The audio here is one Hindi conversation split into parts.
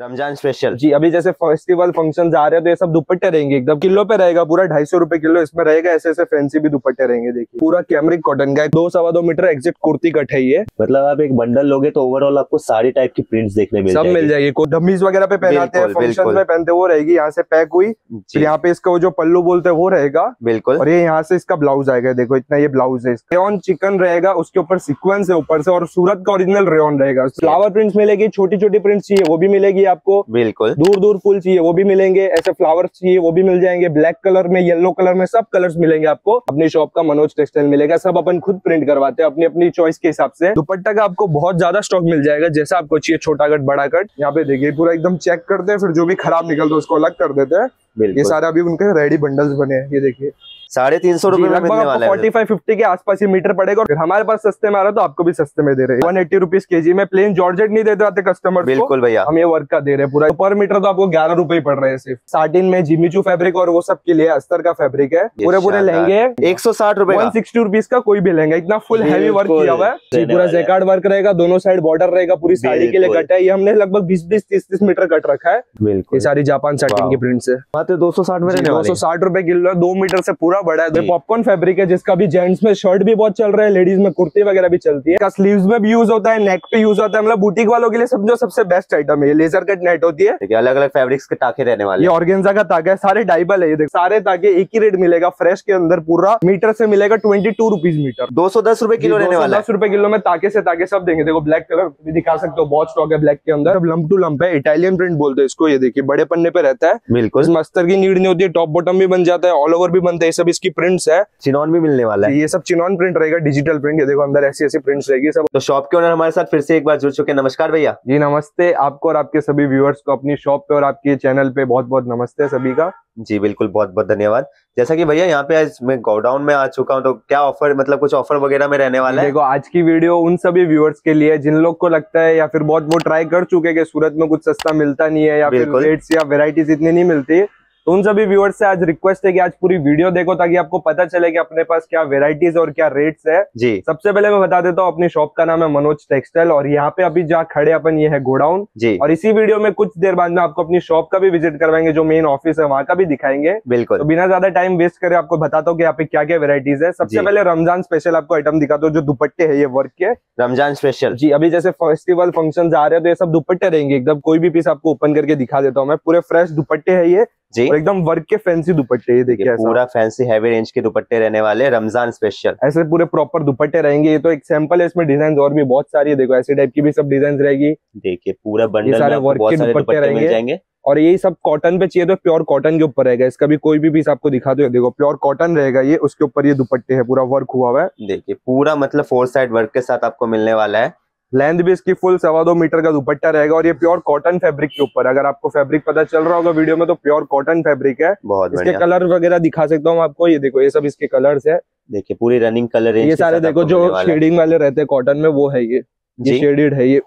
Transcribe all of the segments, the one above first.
रमज़ान स्पेशल जी अभी जैसे फेस्टिवल फ़ंक्शन आ रहे हैं तो ये सब दुपट्टे रहेंगे एकदम। किलो पे रहेगा पूरा ढाई सौ रुपए किलो इसमें रहेगा ऐसे ऐसे फैंसी भी दुपट्टे रहेंगे देखिए। पूरा कैमरिक कॉटन का दो सवा दो मीटर एग्जैक्ट कुर्ती कट है ये। मतलब आप एक बंडल लोगे तो ओवरऑल आपको सारी टाइप की प्रिंट्स देखने मिल सब मिल जाएगी। डमीज वगैरह पे पहनाते हैं फ़ंक्शन में पहनते वो रहेगी यहाँ से पैक हुई। यहाँ पे इसका जो पल्लू बोलते हैं वो रहेगा। बिल्कुल। और ये यहाँ से इसका ब्लाउज आएगा देखो इतना ये ब्लाउज है रेन चिकन रहेगा उसके ऊपर सिक्वेंस है ऊपर से और सूरत का ओरिजिनल रेन रहेगा। फ्लावर प्रिंट्स मिलेगी छोटी छोटी प्रिंट्स चाहिए वो भी मिलेगी आपको बिल्कुल। दूर दूर फूल चाहिए वो भी मिलेंगे ऐसे फ्लावर्स चाहिए वो भी मिल जाएँगे ब्लैक कलर में येलो कलर में सब कलर्स मिलेंगे आपको। अपनी शॉप का मनोज टेक्सटाइल मिलेगा सब अपन खुद प्रिंट करवाते हैं अपनी अपनी चॉइस के हिसाब से। दुपट्टा का आपको बहुत ज़्यादा स्टॉक मिल जाएगा जैसा आपको चाहिए छोटा कट बड़ा कट। यहाँ पे देखिए पूरा एकदम चेक करते हैं फिर जो भी खराब निकलता है उसको अलग कर देते हैं। ये सारे अभी उनके रेडी बंडल्स बने हैं ये देखिए। साढ़े तीन सौ रुपए फोर्टी फाइव फिफ्टी के आसपास ही मीटर पड़ेगा और हमारे पास सस्ते में आ रहा है तो आपको भी सस्ते में दे रहे हैं। वन एट्टी रुपीज़ के जी में प्लेन जॉर्जेट नहीं देते आते कस्टमर बिल्कुल भैया। हम ये वर्क का दे रहे हैं पूरा। पर मीटर तो आपको ग्यारह रुपए पड़ रहे हैं सिर्फ़। साटिन में जिमीचू फैब्रिक और वो सब के लिए अस्तर का फैब्रिक है। पूरे पूरे। लहंगे एक सौ साठ रुपए वन का सिक्सटी रुपीज़ का कोई भी लहंगा इतना फुल हैवी वर्क किया हुआ है। पूरा। जैकार्ड वर्क रहेगा दोनों साइड बॉर्डर रहेगा पूरी साड़ी के लिए कट है। ये हमने लगभग बीस बीस तीस तीस मीटर कट रखा है। ये सारी जापान साटिन। की प्रिंट से। मात्र दो सौ साठ में दो सौ साठ रुपए किलो दो मीटर से पूरा बड़ा है पॉपकॉर्न फैब्रिक है जिसका भी जेंट्स में शर्ट भी बहुत चल रहा है लेडीज़ में कुर्ती वगैरह भी चलती है। स्लीव्स में भी यूज़ होता है नेक पे यूज़ होता है मतलब बुटीक वालों के लिए समझो सबसे बेस्ट आइटम है लेजर कट नेट होती है। अलग अलग फैब्रिक्स के टाके रहने वाले ये। ऑर्गेन्जा का तागा है सारे डाइबल है ये देख सारे ताके एक ही रेट मिलेगा फ्रेश के अंदर पूरा मीटर से मिलेगा ट्वेंटी टू रुपीज़ मीटर दो सौ दस रुपए किलो रहने वाला दस रुपए किलो में ताके से ताके सब देंगे देखो ब्लैक कलर भी दिखा सकते हो बहुत स्टॉक है ब्लैक के अंदर। लंप टू लंप है इटालियन प्रिंट बोलते हैं इसको ये देखिए बड़े पन्ने पे रहता है। बिल्कुल। मस्तर की नीड नहीं होती है टॉप बॉटम भी बन जाता है ऑल ओवर भी बनता है सब इसकी प्रिंट्स है। चिनॉन भी मिलने वाला है। ये सब चिनॉन प्रिंट रहेगा डिजिटल प्रिंट ये देखो अंदर ऐसी ऐसी प्रिंट्स रहेगी सब। तो शॉप के ओनर हमारे साथ फिर से एक बार जुड़ चुके हैं। नमस्कार भैया। जी नमस्ते आपको और आपके सभी व्यूअर्स को अपनी शॉप पे और आपके चैनल पे बहुत बहुत नमस्ते सभी का। जी बिल्कुल बहुत बहुत धन्यवाद। जैसा कि भैया यहाँ पे आज मैं गोडाउन में आ चुका हूँ तो क्या ऑफ़र मतलब कुछ ऑफ़र वगैरह में रहने वाला है? देखो आज की वीडियो उन सभी व्यूअर्स के लिए जिन लोग को लगता है या फिर बहुत वो ट्राई कर चुके हैं कि सूरत में कुछ सस्ता मिलता नहीं है या फिर रेट्स या वेराइटीज इतनी नहीं मिलती तो उन सभी व्यूअर्स से आज रिक्वेस्ट है कि आज पूरी वीडियो देखो ताकि आपको पता चले कि अपने पास क्या वेराइटीज और क्या रेट्स है। जी। सबसे पहले मैं बता देता हूँ अपनी शॉप का नाम है मनोज टेक्सटाइल और यहाँ पे अभी जहाँ खड़े अपन ये है गोडाउन। जी। और इसी वीडियो में कुछ देर बाद में आपको अपनी शॉप का भी विज़िट करवाएँगे जो मेन ऑफ़िस है वहाँ का भी दिखाएँगे। बिल्कुल। तो बिना ज़्यादा टाइम वेस्ट करे आपको बताता हूँ कि यहाँ पे क्या क्या वेराइटीज है। सबसे पहले रमज़ान स्पेशल आपको आइटम दिखाता हूँ जो दुपट्टे है ये वर्क के। रमज़ान स्पेशल जी अभी जैसे फेस्टिवल फ़ंक्शन आ रहे हैं तो ये सब दुपट्टे रहेंगे। एकदम कोई भी पीस आपको ओपन करके दिखा देता हूँ मैं। पूरे फ्रेश दुपट्टे है ये। जी। और एकदम वर्क के फैंसी दुपट्टे ये देखिए पूरा फैंसी हैवी रेंज के दुपट्टे रहने वाले रमज़ान स्पेशल ऐसे पूरे प्रॉपर दुपट्टे रहेंगे ये तो एक सैंपल है इसमें डिज़ाइन और भी बहुत सारी है देखो ऐसे टाइप की भी सब डिज़ाइन रहेगी। देखिए पूरा बंडल सारे बहुत के दुपट्टे दुपट्टे रहेंगे। और यही सब कॉटन पे चाहिए तो प्योर कॉटन के ऊपर रहेगा इसका भी कोई भी पीस आपको दिखा दो देखो प्योर कॉटन रहेगा ये उसके ऊपर ये दुपट्टे है पूरा वर्क हुआ हुआ है। देखिए पूरा मतलब फोर साइड वर्क के साथ आपको मिलने वाला है। लेंथ भी इसकी फुल सवा दो मीटर का दुपट्टा रहेगा और ये प्योर कॉटन फैब्रिक के ऊपर। अगर आपको फैब्रिक पता चल रहा होगा वीडियो में तो प्योर कॉटन फैब्रिक है। बहुत इसके कलर वगैरह दिखा सकता हूँ आपको। ये देखो ये सब इसके कलर्स है। देखिए पूरी रनिंग कलर रेंज ये सारे देखो जो है। शेडिंग वाले रहते हैं कॉटन में वो है ये। ये शेडेड है ये-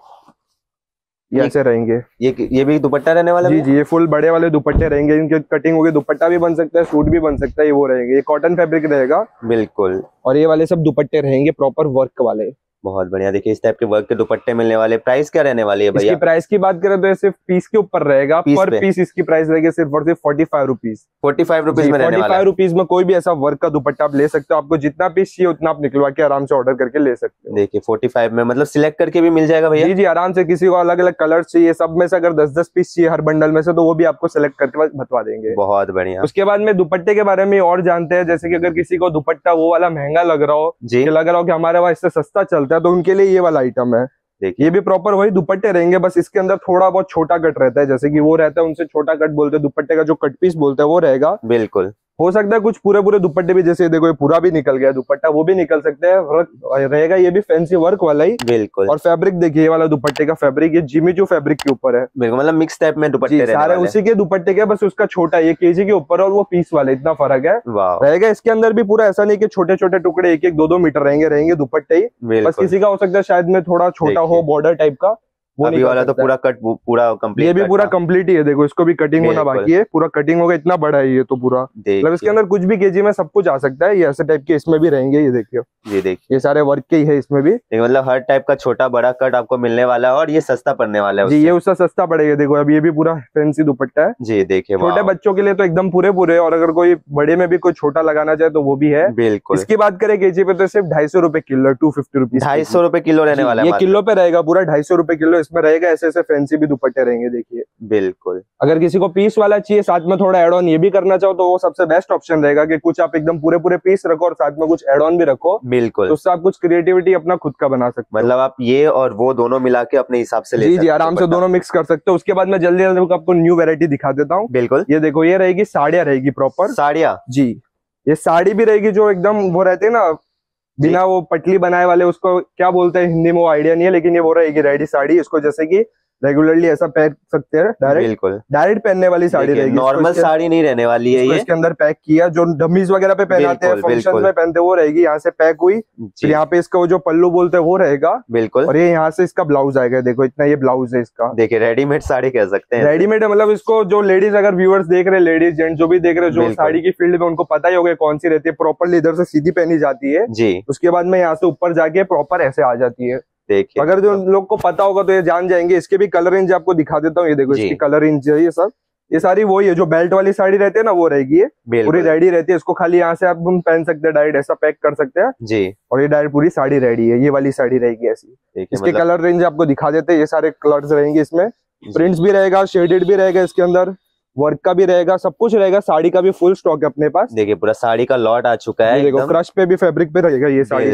ऐसे रहेंगे। ये ये भी दुपट्टा रहने वाला जी जी ये फुल बड़े वाले दुपट्टे रहेंगे। इनके कटिंग होगी दुपट्टा भी बन सकता है सूट भी बन सकता है ये वो रहेंगे। ये कॉटन फैब्रिक रहेगा। बिल्कुल। और ये वाले सब दुपट्टे रहेंगे प्रॉपर वर्क वाले। बहुत बढ़िया। देखिए इस टाइप के वर्क के दुपट्टे मिलने वाले प्राइस क्या रहने वाली है भैया? प्राइस की बात करें तो ये सिर्फ़ पीस के ऊपर रहेगा। पीस पर। पीस इसकी प्राइस रहेगी सिर्फ़ और सिर्फ़ forty five rupees forty five rupees में फोर्टी फाइव रुपीज़ में कोई भी ऐसा वर्क का दुपट्टा आप ले सकते हो। आपको जितना पीस चाहिए उतना आप निकलवा के आराम से ऑर्डर करके ले सकते हो। देखिए फोर्टी फाइव में मतलब सिलेक्ट करके भी मिल जाएगा भैया? जी जी आराम से किसी को अलग अलग कलर चाहिए सब में से अगर दस दस पीस चाहिए हर बंडल में से तो वो भी आपको सिलेक्ट करके बतवा देंगे। बहुत बढ़िया। उसके बाद में दुपट्टे के बारे में और जानते हैं जैसे की अगर किसी को दुपट्टा वो वाला महँगा लग रहा हो जी। लग रहा हो कि हमारे वहाँ इससे सस्ता चलता है तो उनके लिए ये वाला आइटम है। देखिए। ये भी प्रॉपर वही दुपट्टे रहेंगे बस इसके अंदर थोड़ा बहुत छोटा कट रहता है जैसे कि वो रहता है उनसे छोटा कट बोलते हैं दुपट्टे का जो कट पीस बोलते हैं वो रहेगा। बिल्कुल। हो सकता है कुछ पूरे पूरे दुपट्टे भी जैसे देखो ये पूरा भी निकल गया दुपट्टा वो भी निकल सकते हैं रहेगा ये भी फैंसी वर्क वाला ही। बिल्कुल। और फैब्रिक देखिए ये वाला दुपट्टे का फैब्रिक ये जिमी जो फैब्रिक के ऊपर है। बिल्कुल मतलब मिक्स टाइप में दुपट्टे सारे उसी के दुपट्टे के बस उसका छोटा ये केजी के ऊपर और वो पीस वाले इतना फ़र्क है। रहेगा इसके अंदर भी पूरा ऐसा नहीं कि छोटे छोटे टुकड़े एक एक दो दो मीटर रहेंगे रहेंगे दुपट्टे ही। बस किसी का हो सकता है शायद में थोड़ा छोटा हो बॉर्डर टाइप का। अभी वाला तो पूरा कट पूरा कंप्लीट ये भी पूरा कंप्लीट ही है देखो इसको भी कटिंग होना बाकी है पूरा कटिंग होगा इतना बड़ा है ये तो पूरा। मतलब इसके अंदर कुछ भी केजी में सब कुछ आ सकता है ये ऐसे टाइप के इसमें भी रहेंगे ये देखियो ये देखिए। ये सारे वर्क के ही है इसमें भी। मतलब हर टाइप का छोटा बड़ा कट आपको मिलने वाला है और ये सस्ता पड़ने वाला है जी ये उससे। सस्ता पड़ेगा देखो अब ये भी पूरा फैंसी दुपट्टा है। जी देखिए छोटे बच्चों के लिए तो एकदम पूरे पूरे और अगर कोई बड़े में भी कोई छोटा लगाना चाहे तो वो भी है। बिल्कुल। इसकी बात करें केजी पे तो सिर्फ़ ढाई सौ रुपए किलो टू फिफ्टी रुपीज़ ढाई सौ रुपए किलो रहने वाला है ये किलो पे रहेगा पूरा ढाई सौ रुपए किलो इसमें रहेगा ऐसे ऐसे फैंसी भी दुपट्टे रहेंगे देखिए। बिल्कुल। अगर किसी को पीस वाला चाहिए साथ में थोड़ा एड ऑन ये भी करना चाहो तो वो सबसे बेस्ट ऑप्शन रहेगा कि कुछ आप एकदम पूरे पूरे पीस रखो और साथ में कुछ एड ऑन भी रखो बिल्कुल। तो उससे आप कुछ क्रिएटिविटी अपना खुद का बना सकते मतलब आप ये और वो दोनों मिला के अपने हिसाब से ले जी जी आराम से दोनों मिक्स कर सकते हो। उसके बाद मैं जल्दी जल्दी आपको न्यू वेरायटी दिखा देता हूँ। बिल्कुल। ये देखो ये रहेगी साड़िया रहेगी प्रॉपर साड़िया? जी ये साड़ी भी रहेगी जो एकदम वो रहते हैं ना बिना वो पटली बनाए वाले उसको क्या बोलते हैं, हिंदी में वो आइडिया नहीं है, लेकिन ये बोल रहा है कि रेडी साड़ी, इसको जैसे कि रेगुलरली ऐसा पहन सकते हैं डायरेक्ट बिल्कुल। डायरेक्ट पहनने वाली साड़ी रहेगी। नॉर्मल साड़ी नहीं रहने वाली है ये। इसके अंदर पैक किया जो डमीज वगैरह पे पहनाते हैं फ़ंक्शन में पहनते वो रहेगी यहाँ से पैक हुई। फिर यहाँ पे इसका जो पल्लू बोलते हैं वो रहेगा। बिल्कुल। और ये यहाँ से इसका ब्लाउज आएगा। देखो इतना ये ब्लाउज है इसका। देखिए रेडीमेड साड़ी कह सकते हैं। रेडीमेड है मतलब इसको जो लेडीज़ अगर व्यूअर्स देख रहे हैं लेडीज़ जेंट जो भी देख रहे हैं जो साड़ी की फ़ील्ड में उनको पता ही होगा कौन सी रहती है। प्रॉपरली इधर से सीधी पहनी जाती है। जी। उसके बाद में यहाँ से ऊपर जाके प्रॉपर ऐसे आ जाती है। देखिए। अगर जो लोग को पता होगा तो ये जान जाएँगे। इसके भी कलर रेंज आपको दिखा देता हूँ। ये देखो इसकी कलर रेंज है ये सब। ये सारी वही है जो बेल्ट वाली साड़ी रहती है ना वो रहेगी ये। पूरी रेडी रहती है। इसको खाली यहाँ से आप हम पहन सकते हैं डायरेक्ट ऐसा पैक कर सकते हैं। जी। और ये डायरेक्ट पूरी साड़ी रेडी है। ये वाली साड़ी रहेगी ऐसी। इसके मतलब कलर रेंज आपको दिखा देते हैं। ये सारे कलर्स रहेंगे इसमें। प्रिंट्स भी रहेगा शेडेड भी रहेगा इसके अंदर। वर्क का भी रहेगा सब कुछ रहेगा। साड़ी का भी फुल स्टॉक है अपने पास। देखिए पूरा साड़ी का लॉट आ चुका है देखो क्रश पे भी फेब्रिक पे रहेगा ये साड़ी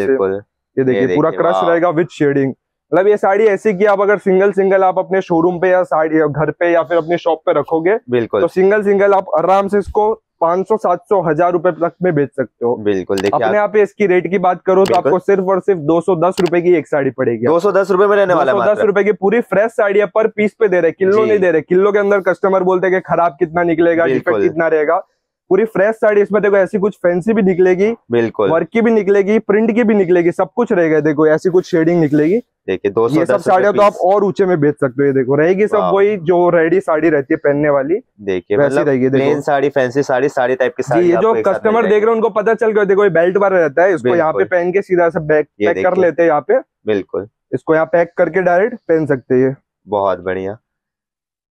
ये देखिए पूरा क्रश रहेगा विद शेडिंग मतलब ये साड़ी ऐसी कि आप अगर सिंगल सिंगल आप अपने शोरूम पे या साड़ी या घर पे या फिर अपने शॉप पे रखोगे बिल्कुल। तो सिंगल सिंगल आप आराम से इसको 500 700 हज़ार रुपए तक में बेच सकते हो। बिल्कुल देखिए अपने आप इसकी रेट की बात करो तो आपको सिर्फ़ और सिर्फ़ दो सौ दस रुपए की एक साड़ी पड़ेगी। दो सौ दस रुपए में रहने वाला है दस रुपए की पूरी फ्रेश साड़ी है पर पीस पे दे रहे किलो नहीं दे रहे। किलो के अंदर कस्टमर बोलते हैं कि खराब कितना निकलेगा डिफेक्ट कितना रहेगा। पूरी फ्रेश साड़ी इसमें देखो ऐसी कुछ फैंसी भी निकलेगी बिल्कुल। वर्क की भी निकलेगी प्रिंट की भी निकलेगी सब कुछ रहेगा देखो ऐसी कुछ शेडिंग निकलेगी। देखिए दो ये सब साड़ियाँ तो आप और ऊँचे में बेच सकते हो ये देखो रहेगी सब वही। जो रेडी साड़ी रहती है पहनने वाली देखिए वैसी मतलब रहेगी, देखो। साड़ी फैंसी साड़ी साड़ी टाइप की साड़ी ये जो कस्टमर देख रहे हैं उनको पता चल गया देखो ये बेल्ट वाला रहता है इसको यहाँ पे पहन के सीधा से बैक पैक कर लेते हैं यहाँ पे। बिल्कुल। इसको यहाँ पैक करके डायरेक्ट पहन सकते हैं बहुत बढ़िया।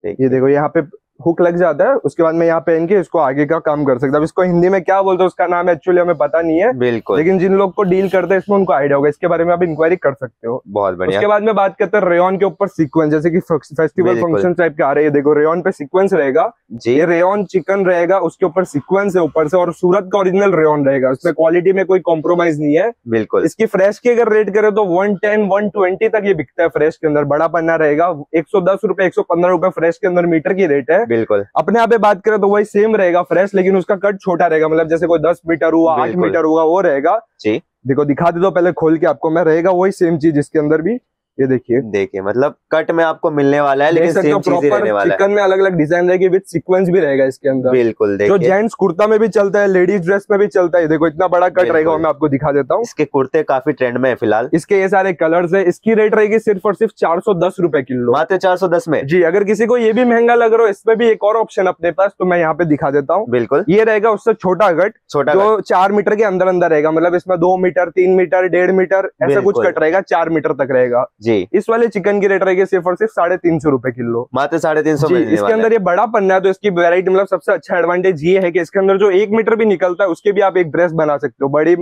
ये देखो यहाँ पे हुक लग जाता है उसके बाद मैं यहाँ पहन के इसको आगे का काम कर सकता हूँ। इसको हिंदी में क्या बोलते हैं उसका नाम एक्चुअली हमें पता नहीं है। बिल्कुल। लेकिन जिन लोग को डील करते हैं इसमें उनको आइडिया होगा। इसके बारे में आप इंक्वायरी कर सकते हो। बहुत बढ़िया। उसके बाद में बात करते हैं रेयन के ऊपर सीक्वेंस जैसे की फेस्टिवल फ़ंक्शन टाइप के आ रहे हैं। देखो रेयन पे सीक्वेंस रहेगा। जी। ये रेयन चिकन रहेगा उसके ऊपर सीक्वेंस है ऊपर से और सूरत का ओरिजिनल रेयन रहेगा। उसमें क्वालिटी में कोई कॉम्प्रोमाइज नहीं है। बिल्कुल। इसकी फ्रेश की अगर रेट करें तो 110 120 तक ये बिकता है फ्रेश के अंदर। बड़ा पन्ना रहेगा। 110 रुपए 115 रुपए फ्रेश के अंदर मीटर की रेट है। बिल्कुल। अपने आप पे बात करें तो वही सेम रहेगा फ्रेश लेकिन उसका कट छोटा रहेगा। मतलब जैसे कोई दस मीटर हुआ आठ मीटर हुआ वो रहेगा। जी। देखो दिखा दे दो पहले खोल के आपको मैं रहेगा वही सेम चीज़ इसके अंदर भी। ये देखिए। देखिए मतलब कट में आपको मिलने वाला है लेकिन सेम चीज़ रहने वाला है। चिकन में अलग अलग डिज़ाइन रहेगी विद सीक्वेंस भी रहेगा इसके अंदर। बिल्कुल जो देखिए। जेंट्स कुर्ता में भी चलता है लेडीज़ ड्रेस में भी चलता है देखो इतना बड़ा कट रहेगा मैं आपको दिखा देता हूँ। इसके कुर्ते काफ़ी ट्रेंड में है फ़िलहाल। इसके ये सारे कलर्स है इसकी रेट रहेगी सिर्फ़ और सिर्फ़ चार सौ दस रुपए किलो। मात्र चार सौ दस में। जी अगर किसी को ये भी महँगा लग रहा हो इसमें भी एक और ऑप्शन अपने पास तो मैं यहाँ पे दिखा देता हूँ। बिल्कुल। ये रहेगा उससे छोटा कट छोटा जो चार मीटर के अंदर अंदर रहेगा मतलब इसमें दो मीटर तीन मीटर डेढ़ मीटर ऐसा कुछ कट रहेगा चार मीटर तक रहेगा। जी। इस वाले चिकन की रेट रहेगी सिर्फ़ और सिर्फ़ साढ़े तीन सौ रुपए किलो। मात्र साढ़े तीन सौ इसके अंदर ये बड़ा पन्ना है तो इसकी वेरायटी मतलब सबसे अच्छा एडवांटेज ये है कि इसके अंदर जो एक मीटर भी निकलता है उसके भी आप एक ड्रेस बना सकते हो। बड़ी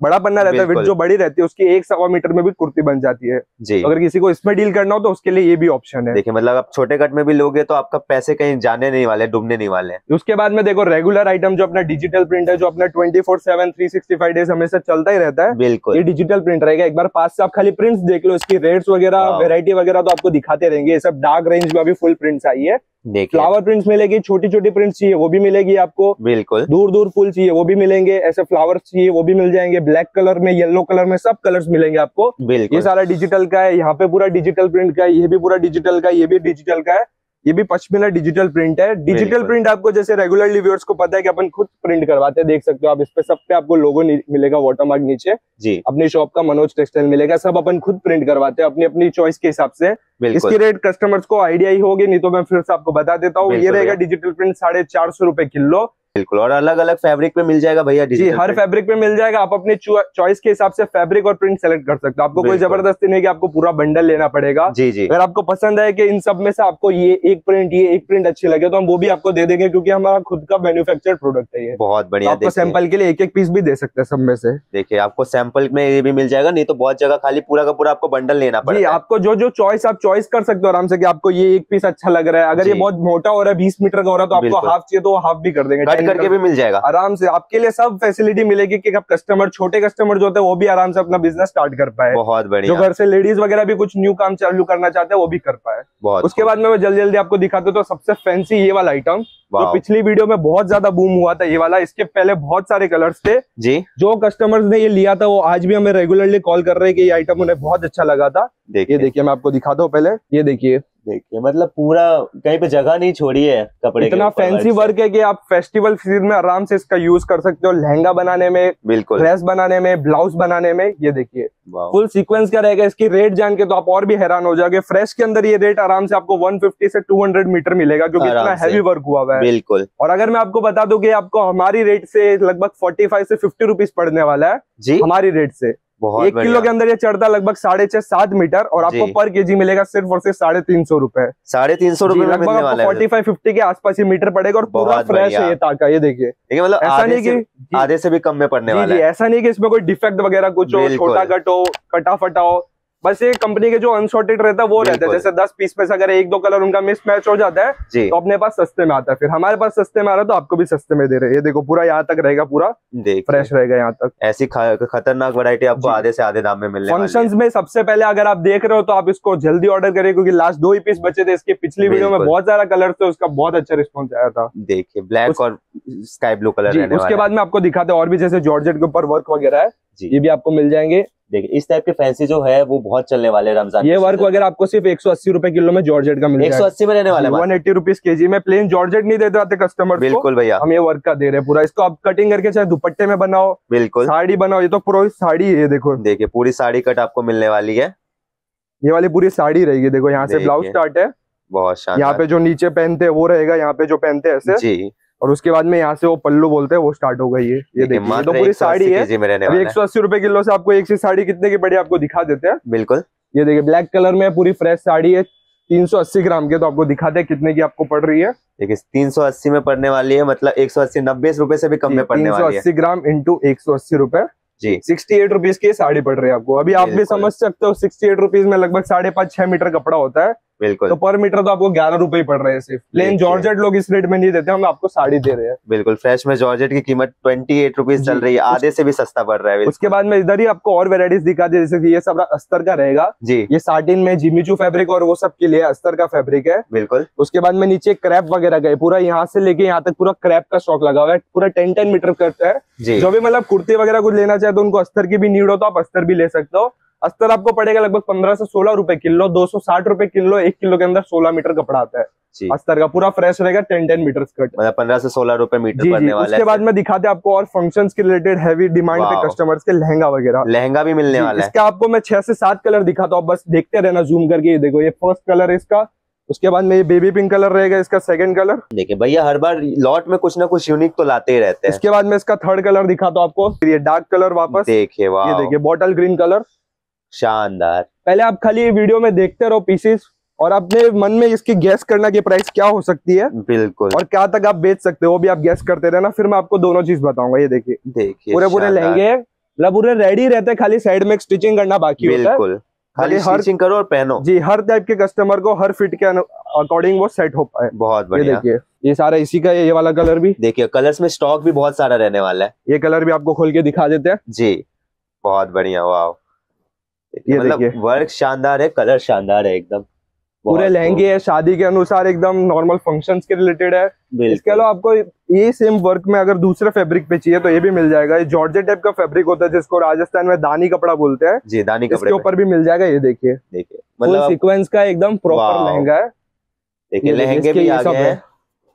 बड़ा पन्ना रहता है। विड्थ जो बड़ी रहती है उसकी एक सवा मीटर में भी कुर्ती बन जाती है। जी। तो अगर किसी को इसमें डील करना हो तो उसके लिए ये भी ऑप्शन है। देखिए मतलब आप छोटे कट में भी लोगे तो आपका पैसे कहीं जाने नहीं वाले डूबने नहीं वाले। उसके बाद में देखो रेगुलर आइटम जो अपना डिजिटल प्रिंट है जो अपना twenty four seven three sixty five days हमेशा चलता ही रहता है बिल्कुल। ये डिजिटल प्रिंट रहेगा। एक बार पास से आप खाली प्रिंट्स देख लो इसकी रेट्स वगैरह। वेरायटी वगैरह तो आपको दिखाते रहेंगे। सब डार्क रेंज में अभी फुल प्रिंट्स आई है। फ्लावर प्रिंट्स मिलेगी छोटी छोटी प्रिंट्स चाहिए वो भी मिलेगी आपको। बिल्कुल। दूर दूर फूल चाहिए वो भी मिलेंगे ऐसे फ्लावर्स चाहिए वो भी मिल जाएँगे ब्लैक कलर में येलो कलर में सब कलर्स मिलेंगे आपको। बिल्कुल। ये सारा डिजिटल का है यहाँ पे पूरा डिजिटल प्रिंट का है ये भी पूरा डिजिटल का है ये भी डिजिटल का है। ये भी पश्मीना डिजिटल प्रिंट है। डिजिटल प्रिंट आपको जैसे रेगुलरली व्यूअर्स को पता है कि अपन खुद प्रिंट करवाते हैं देख सकते हो आप इस पे सब पे आपको लोगो मिलेगा वाटरमार्क नीचे। जी। अपनी शॉप का मनोज टेक्सटाइल मिलेगा सब अपन खुद प्रिंट करवाते हैं अपनी अपनी चॉइस के हिसाब से। इसके रेट कस्टमर्स को आइडिया ही होगी नहीं तो मैं फिर से आपको बता देता हूँ। ये रहेगा डिजिटल प्रिंट साढ़े चार सौ रुपए किलो। बिल्कुल और अलग अलग फैब्रिक पे मिल जाएगा भैया जी हर? फैब्रिक पे मिल जाएगा आप अपनी चॉइस के हिसाब से फैब्रिक और प्रिंट सेलेक्ट कर सकते हो। आपको कोई ज़बरदस्ती नहीं कि आपको पूरा बंडल लेना पड़ेगा। जी जी। अगर आपको पसंद है कि इन सब में से आपको ये एक प्रिंट ये एक प्रिंट अच्छी लगे तो हम वो भी आपको दे देंगे क्योंकि हमारा खुद का मैन्युफैक्चर्ड प्रोडक्ट है ये। बहुत बढ़िया आपको सैंपल के लिए एक एक पीस भी दे सकते हैं सब में से। देखिए आपको सैंपल में ये भी मिल जाएगा नहीं तो बहुत जगह खाली पूरा का पूरा आपको बंडल लेना पड़ेगा आपको जो जो चॉइस आप चॉइस कर सकते हो आराम से आपको ये एक पीस अच्छा लग रहा है। अगर ये बहुत मोटा हो रहा है बीस मीटर का हो रहा है तो आपको हाफ़ चाहिए तो हाफ़ भी कर देंगे कट 10 करके भी मिल जाएगा। आराम से आपके लिए सब फैसिलिटी मिलेगी कि आप कस्टमर छोटे कस्टमर जो होते हैं वो भी आराम से अपना बिज़नेस स्टार्ट कर पाए। बहुत जो बढ़िया घर से लेडीज़ वगैरह भी कुछ न्यू काम चालू करना चाहते हैं वो भी कर पाए। बहुत उसके बाद में जल्दी जल्दी आपको दिखाता हूँ तो सबसे फैंसी ये वाला आइटम जो पिछली वीडियो में बहुत ज़्यादा बूम हुआ था ये वाला इसके पहले बहुत सारे कलर्स थे। जी। जो कस्टमर्स ने ये लिया था वो आज भी हमें रेगुलरली कॉल कर रहे हैं कि ये आइटम उन्हें बहुत अच्छा लगा था। देखिए। देखिए मैं आपको दिखाता हूँ पहले। ये देखिए। देखिए मतलब पूरा कहीं पे जगह नहीं छोड़ी है कपड़े इतना फैंसी वर्क है कि आप फेस्टिवल सीज़न में आराम से इसका यूज़ कर सकते हो लहंगा बनाने में बिल्कुल। ड्रेस बनाने में ब्लाउज बनाने में ये देखिए। फुल सीक्वेंस का रहेगा इसकी रेट जान के तो आप और भी हैरान हो जाओगे। फ्रेश के अंदर ये रेट आराम से आपको 150 से 200 मीटर मिलेगा क्योंकि इतना। हैवी वर्क हुआ हुआ है। बिल्कुल। और अगर मैं आपको बता दूँ कि आपको हमारी रेट से लगभग 45 से 50 रुपीस पड़ने वाला है जी। हमारी रेट से। बहुत एक किलो के अंदर ये चढ़ता लगभग साढ़े छह सात मीटर और आपको पर पर केजी मिलेगा सिर्फ़ और सिर्फ़ साढ़े तीन सौ रूपए। साढ़े तीन सौ रूपए लगभग फोर्टी फाइव फिफ्टी के आसपास ही मीटर पड़ेगा और पूरा फ्रेश है ये ताका ये देखिए। देखिए मतलब ऐसा नहीं की आधे से भी कम में पड़ने वाला है। ऐसा नहीं की इसमें कोई डिफेक्ट वगैरह कुछ हो छोटा कट हो कटा फटा हो बस ये कंपनी के जो अनसॉर्टेड रहता है वो रहता है। जैसे दस पीस में अगर एक दो कलर उनका मिस मैच हो जाता है तो अपने पास सस्ते में आता है। फिर हमारे पास सस्ते में आ रहा है तो आपको भी सस्ते में दे रहे हैं। ये देखो पूरा यहाँ तक रहेगा पूरा फ्रेश रहेगा यहाँ तक। ऐसी खतरनाक वैरायटी आपको आधे से आधे दाम में मिलने फ़ंक्शन में सबसे पहले अगर आप देख रहे हो तो आप इसको जल्दी ऑर्डर करिए क्योंकि लास्ट दो ही पीस बचे थे इसके पिछली वीडियो में बहुत सारा कलर थे उसका बहुत अच्छा रिस्पॉन्स आया था। देखिए ब्लैक और स्काई ब्लू कलर उसके बाद में आपको दिखाते और भी जैसे जॉर्जेट के ऊपर वर्क वगैरह है ये भी आपको मिल जाएँगे। देखिए इस टाइप के फैंसी जो है वो बहुत चलने वाले हैं रमज़ान ये वर्क वगैरह आपको सिर्फ़ एक सौ अस्सी रुपए किलो में जॉर्जेट का मिल एक सौ अस्सी में रहने वाले वन एट्टी रुपीज़ के जी में प्लेन जॉर्जेट नहीं देते आते कस्टमर बिल्कुल भैया। हम ये वर्क का दे रहे हैं पूरा। इसको आप कटिंग करके चाहे दुपट्टे में बनाओ बिल्कुल। साड़ी बनाओ ये तो पूरी साड़ी है देखो। देखिए पूरी साड़ी कट आपको मिलने वाली है। ये वाली पूरी साड़ी रहेगी देखो यहाँ से ब्लाउज स्टार्ट है। बहुत यहाँ पे जो नीचे पहनते हैं वो रहेगा यहाँ पे जो पहनते हैं ऐसे। जी। और उसके बाद में यहाँ से वो पल्लू बोलते हैं वो स्टार्ट हो गई है ये देखिए देखिए ये मात्र तो पूरी साड़ी है। अभी एक सौ अस्सी रुपए किलो से आपको एक सी साड़ी कितने की पड़ी आपको दिखा देते हैं। बिल्कुल। ये देखिए ब्लैक कलर में पूरी फ्रेश साड़ी है तीन सौ अस्सी ग्राम के तो आपको दिखाते हैं कितने की आपको पड़ रही है। देखिए तीन सौ अस्सी में पड़ने वाली है मतलब एक सौ अस्सी नब्बे रुपए से भी कम में पड़ने वाली है। अस्सी ग्राम इंटू एक सौ अस्सी रुपए। जी। सिक्सटी एट रुपीज़ की साड़ी पड़ रही है आपको। अभी आप भी समझ सकते हो सिक्सटी एट रुपीज़ में लगभग साढ़े पाँच छह मीटर कपड़ा होता है। बिल्कुल। तो पर मीटर तो आपको ग्यारह रुपए ही पड़ रहे हैं सिर्फ़। लेकिन। जॉर्जेट लोग इस रेट में नहीं देते हम आपको साड़ी दे रहे हैं। बिल्कुल फ्रेश में जॉर्जेट की कीमत ट्वेंटी एट रुपीज़ चल रही है आधे से भी सस्ता पड़ रहा है उसके बाद में इधर ही आपको और वेराइटीज दिखा दी जैसे ये सब अस्तर का रहेगा। जी। ये साटिन में जिमीचू फैब्रिक और वो सब के लिए अस्तर का फैब्रिक है। बिल्कुल। उसके बाद में नीचे क्रैप वगैरह का पूरा यहाँ से लेके यहाँ तक पूरा क्रैप का स्टॉक लगा हुआ है पूरा टेन टेन मीटर कट है। जो। भी मतलब कुर्ती वगैरह कुछ लेना चाहे तो उनको अस्तर की भी नीड हो तो आप अस्तर भी ले सकते हो। अस्तर आपको पड़ेगा लगभग पंद्रह से सोलह रुपए किलो दो सौ साठ रुपए किलो एक किलो के अंदर सोलह मीटर कपड़ा आता है। अस्तर का पूरा फ्रेश रहेगा टेन टेन मीटर कट मतलब पंद्रह से सोलह रुपए मीटर जी जी। पड़ने वाला उसके बाद में दिखाते आपको और फ़ंक्शंस के रिलेटेड हैवी डिमांड पे कस्टमर्स के लहंगा वगैरह। लहंगा भी मिलने वाला है। इसका आपको मैं छह से सात कलर दिखाता हूँ बस देखते रहना जूम करके ये देखो ये फ़र्स्ट कलर है इसका। उसके बाद में ये बेबी पिंक कलर रहेगा इसका सेकंड कलर देखिए भैया हर बार लॉट में कुछ ना कुछ यूनिक तो लाते ही रहते हैं। इसके बाद में इसका थर्ड कलर दिखाता हूँ आपको ये डार्क कलर वापस। देखिए ये देखिए बॉटल ग्रीन कलर शानदार। पहले आप खाली ये वीडियो में देखते रहो पीसेस और अपने मन में इसकी गैस करना की प्राइस क्या हो सकती है बिल्कुल। और क्या तक आप बेच सकते हो वो भी आप गैस करते रहना। फिर मैं आपको दोनों चीज़ बताऊँगा ये देखिए। देखिए पूरे पूरे लहंगे मतलब पूरे रेडी रहते हैं खाली साइड में स्टिचिंग करना बाकी होता है। बिल्कुल। खाली हर- स्टिचिंग करो और पहनो। जी हर टाइप के कस्टमर को हर फिट के अकॉर्डिंग वो सेट हो पाए। बहुत बढ़िया। देखिए ये सारा इसी का ये वाला कलर भी। देखिए कलर्स में स्टॉक भी बहुत सारा रहने वाला है। ये कलर भी आपको खोल के दिखा देते हैं। जी बहुत बढ़िया वाह ये मतलब वर्क शानदार है कलर शानदार है एकदम। पूरे लहंगे है शादी के अनुसार एकदम नॉर्मल फ़ंक्शंस के रिलेटेड है। इसके अलावा आपको ये सेम वर्क में अगर दूसरे फैब्रिक पे चाहिए तो ये भी मिल जाएगा। ये जॉर्जेट टाइप का फैब्रिक होता है जिसको राजस्थान में दानी कपड़ा बोलते हैं। जी दानी कपड़े पे, ऊपर भी मिल जाएगा ये देखिए। देखिए मतलब सीक्वेंस का एकदम प्रॉपर लहंगा है। देखिए लहंगे भी आ गए है।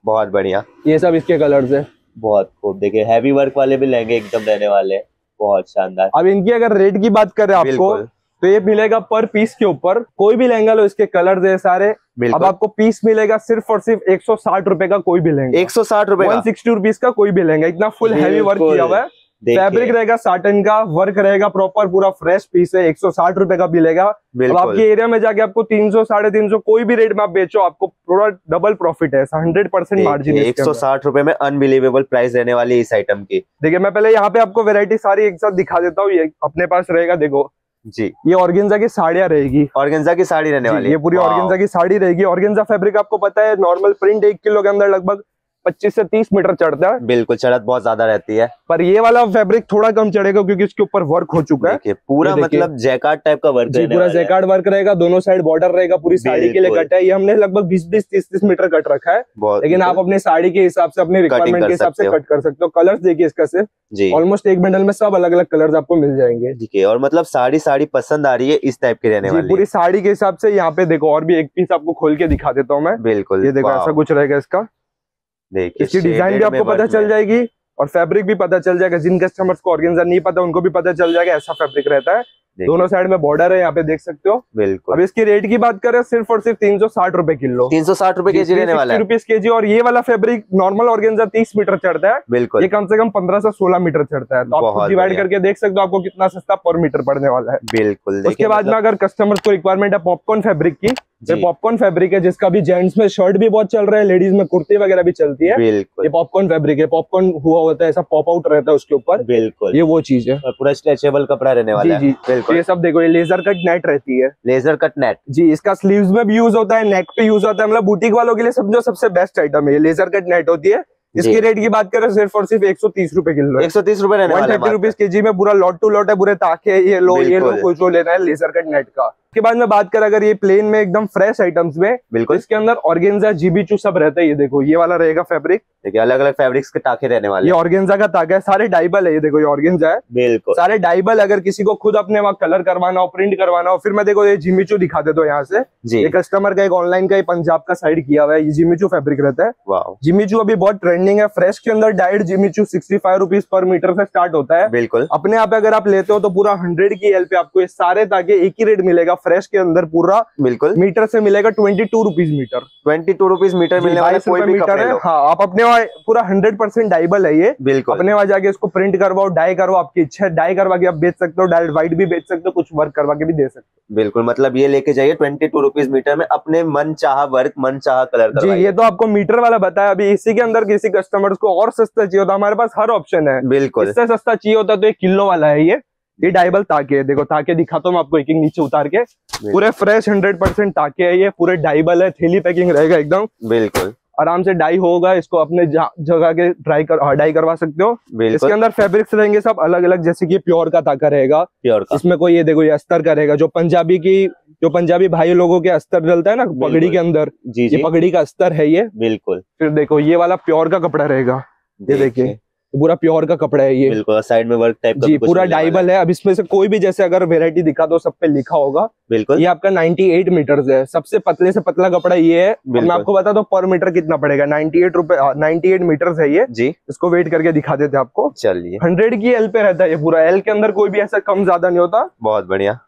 बहुत बढ़िया। ये सब इसके कलर्स है। बहुत खूब। देखिए हैवी वर्क वाले भी लहंगे एकदम रहने वाले हैं। बहुत शानदार। अब इनकी अगर रेट की बात करें आपको तो ये मिलेगा पर पीस के ऊपर। कोई भी लहंगा लो इसके कलर्स है सारे। अब आपको पीस मिलेगा सिर्फ़ और सिर्फ़ एक सौ साठ रुपए का कोई भी लहंगा एक सौ साठ रुपए वन का सिक्सटी रुपीज़ का कोई भी लहंगा इतना फुल हैवी वर्क किया हुआ है। फैब्रिक रहेगा साटन का वर्क रहेगा प्रॉपर पूरा फ्रेश पीस है। एक सौ साठ रुपए का मिलेगा। अब आपके एरिया में जाके आपको तीन सौ साढ़े तीन सौ कोई भी रेट में आप बेचो आपको पूरा डबल प्रॉफिट है। हंड्रेड परसेंट मार्जिन एक सौ साठ रुपए में अनबिलीवेबल प्राइस रहने वाली इस आइटम की। देखिए मैं पहले यहाँ पे आपको वेरायटी सारी एक साथ दिखा देता हूँ। ये अपने पास रहेगा देखो। जी ये ऑर्गेंजा की साड़ियाँ रहेगी। ऑर्गेंजा की साड़ी रहने वाली ये पूरी ऑर्गेंजा ऑर्गेन्जा की साड़ी रहेगी। ऑर्गेंजा फैब्रिक आपको पता है नॉर्मल प्रिंट एक किलो के अंदर लगभग 25 से 30 मीटर चढ़ता है। बिल्कुल चढ़त बहुत ज़्यादा रहती है। पर ये वाला फैब्रिक थोड़ा कम चढ़ेगा क्योंकि इसके ऊपर वर्क हो चुका है। पूरा मतलब जैकार्ड टाइप का वर्क जी पूरा जैकार्ड वर्क रहेगा दोनों साइड बॉर्डर रहेगा पूरी साड़ी के लिए कट है। ये हमने लगभग बीस बीस तीस तीस मीटर कट रखा है। लेकिन आप अपने साड़ी के हिसाब से अपने रिक्वायरमेंट के हिसाब से कट कर सकते हो। कलर देखिए इसका सिर्फ़। जी। ऑलमोस्ट एक बंडल में सब अलग अलग कलर्स आपको मिल जाएँगे। देखिए और मतलब साड़ी साड़ी पसंद आ रही है इस टाइप की रहने वाली पूरी साड़ी के हिसाब से यहाँ पे देखो और भी एक पीस आपको खोल के दिखा देता हूँ मैं। बिल्कुल ये देखो ऐसा कुछ रहेगा इसका। इसकी डिज़ाइन भी आपको पता चल जाएगी और फैब्रिक भी पता चल जाएगा। जिन कस्टमर्स को ऑर्गेन्जा नहीं पता उनको भी पता चल जाएगा ऐसा फैब्रिक रहता है। दोनों साइड में बॉर्डर है यहाँ पे देख सकते हो। बिल्कुल। अब इसकी रेट की बात करें सिर्फ़ और सिर्फ़ तीन सौ साठ रुपए किलो। तीन सौ साठ रुपए के जी रहने वाला रुपीज़ के जी और ये वाला फैब्रिक नॉर्मल ऑर्गेन्जा तीस मीटर चढ़ता है। बिल्कुल। ये कम से कम पंद्रह से सोलह मीटर चढ़ता है। तो आप डिवाइड करके देख सकते हो आपको कितना सस्ता पर मीटर पड़ने वाला है। बिल्कुल उसके बाद में मतलब- अगर कस्टमर को रिक्वायरमेंट है पॉपकॉर्न फैब्रिक की जी, पॉपकॉर्न फैब्रिक है जिसका भी जेंट्स में शर्ट भी बहुत चल रहा है लेडीज़ में कुर्ती वगैरह भी चलती है। बिल्कुल। ये पॉपकॉर्न फैब्रिक है पॉपकॉर्न हुआ होता है ऐसा पॉप आउट रहता है उसके ऊपर। बिल्कुल। ये वो चीज़ है। पूरा स्ट्रेचेबल कपड़ा रहने वाला जी है। जी। बिल्कुल। ये सब देखो ये लेजर कट नेट रहती है। लेजर कट नेट जी इसका स्लीव में भी यूज़ होता है नेक पे यूज़ होता है। मतलब बुटीक वालों के लिए समझो सबसे बेस्ट आइटम है ये लेजर कट नेट होती है। इसकी रेट की बात करें सिर्फ़ और सिर्फ़ एक सौ तीस रुपए किलो एक सौ तीस रुपए रहने वन वाला है थर्टी रुपीज़ के जी में पूरा लॉट टू लॉट है पूरे ताके ये लो ये लो कुछ लेना है लेजर कट नेट का। उसके बाद में बात करें अगर ये प्लेन में एकदम फ्रेश आइटम्स में बिल्कुल। इसके अंदर ऑर्गेन्जा जीबीचू सब रहता है ये देखो ये वाला रहेगा फैब्रिक देखिए अलग अलग फैब्रिक्स के टाके रहने वाले ये ऑर्गेन्जा का तागा है सारे डाइबल है ये देखो ये ऑर्गेन्जा है। बिल्कुल। सारे डाइबल अगर किसी को खुद अपने वहाँ कलर करवाना हो प्रिंट करवाना हो फिर मैं देखो ये जिमीचू दिखा देता हूँ यहाँ से। जी। ये कस्टमर का एक ऑनलाइन का पंजाब का साइड किया हुआ है ये जिमीचू फैब्रिक रहता है। जिमीचू अभी बहुत ट्रेंडिंग है फ्रेश के अंदर diet Jimmy Choo sixty five rupees per metre से स्टार्ट होता है। बिल्कुल। अपने आप अगर आप लेते हो तो पूरा हंड्रेड की एल पे आपको सारे ताकि एक ही रेट मिलेगा फ्रेश के अंदर पूरा बिल्कुल। मीटर से मिलेगा twenty two rupees metre. Twenty two rupees metre मिलने वाले कोई भी मीटर है। हाँ आप अपने पूरा हंड्रेड परसेंट डाइबल है ये। बिल्कुल। अपने वहाँ जाके इसको प्रिंट करवाओ डाई करवाओ आपकी इच्छा है डाई करवा के आप बेच सकते हो डायरेक्ट व्हाइट भी बेच सकते हो कुछ वर्क करवा के भी दे सकते हो। बिल्कुल मतलब ये लेके जाइए ट्वेंटी टू रुपीज़ मीटर में अपने मन चाह वर्क मन चाह कलर जी ये तो आपको मीटर वाला बताया अभी इसी के अंदर किसी कस्टमर्स को और सस्ता चाहिए होता हमारे पास हर ऑप्शन है। बिल्कुल। इससे सस्ता चाहिए होता तो एक किलो वाला है ये। ये डाइबल ताके है। देखो ताके दिखाता हूँ आपको एक एक नीचे उतार के। पूरे फ्रेश हंड्रेड परसेंट ताके है ये। पूरे डाइबल है थैली पैकिंग रहेगा एकदम। बिल्कुल। आराम से डाई होगा इसको अपने जगह के ड्राई कर हाँ, डाई करवा सकते हो। इसके अंदर फैब्रिक्स रहेंगे सब अलग अलग जैसे कि प्योर का ताका रहेगा। प्योर का। इसमें कोई ये देखो ये अस्तर का रहेगा। जो पंजाबी की जो पंजाबी भाई लोगों के अस्तर डलता है ना पगड़ी के अंदर जी जी। ये पगड़ी का अस्तर है ये। बिल्कुल। फिर देखो ये वाला प्योर का कपड़ा रहेगा। ये देखिए। पूरा प्योर का कपड़ा है ये। बिल्कुल साइड में वर्क टाइप का जी पूरा है। डाइबल है। अब इसमें से कोई भी जैसे अगर वेरायटी दिखा दो सब पे लिखा होगा। बिल्कुल। ये आपका 98 मीटर है। सबसे पतले से पतला कपड़ा ये है। मैं आपको बता दो पर मीटर कितना पड़ेगा? 98 एट रुपए नाइनटी एट मीटर है ये। जी। इसको वेट करके दिखा देते आपको। चलिए। हंड्रेड की एल पे रहता है ये पूरा। एल के अंदर कोई भी ऐसा कम ज़्यादा नहीं होता। बहुत बढ़िया।